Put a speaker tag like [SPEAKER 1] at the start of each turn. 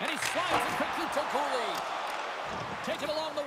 [SPEAKER 1] And he slides it for Kito Cooley. Taken along the